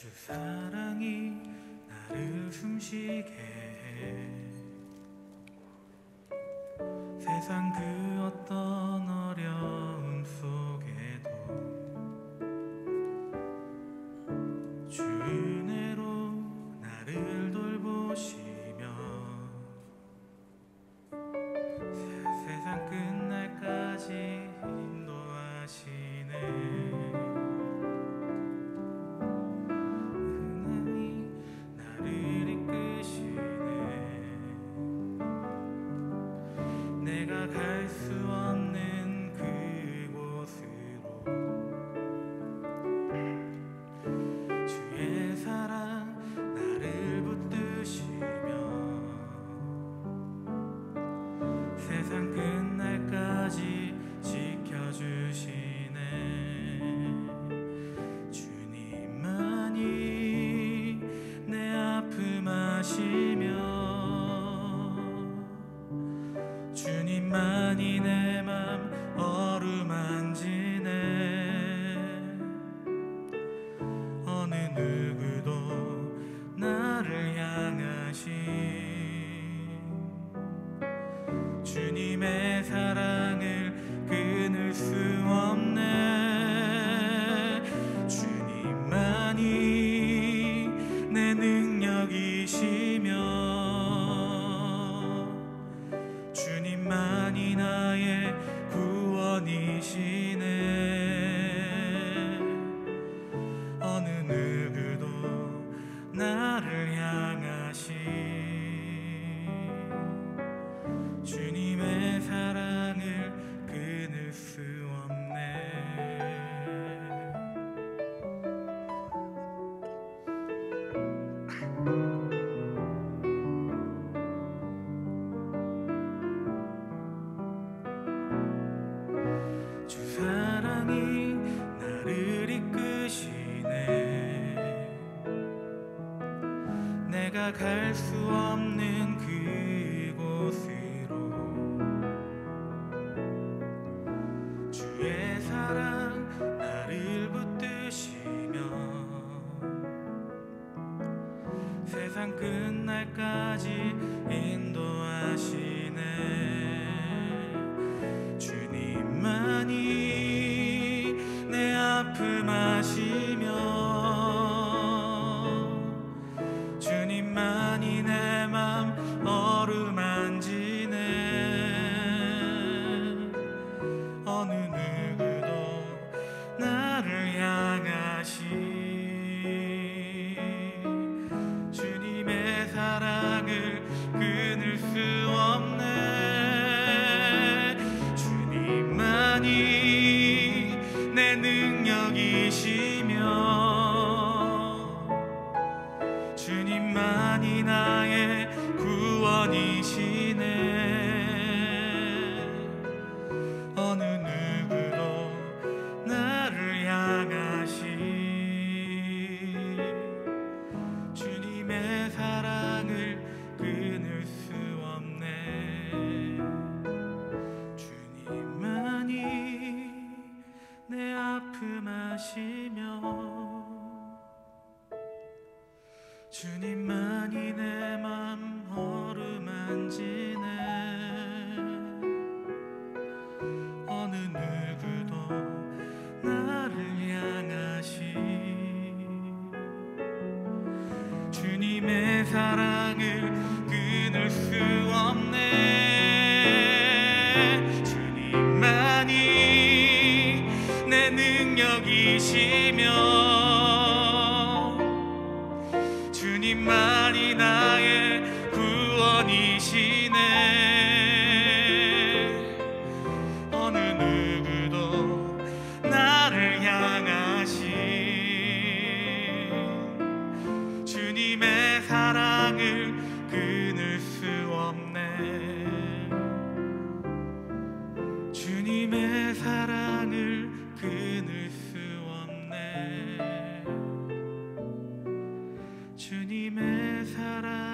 주 사랑이 나를 숨쉬게 해. 세상 그 রাখা 하나니 나의 구원이시네. 어느 누구도 나를 향하시 내가 갈 수 없는 그곳으로 주의 사랑 나를 붙드시며 세상 끝날까 주님만이 나의 구원이시네. 주님만이 내 맘 어루만지네. 어느 누구도 나를 향하시. 주님의 사랑을 끊을 수 주님만이 나 주님의 사랑.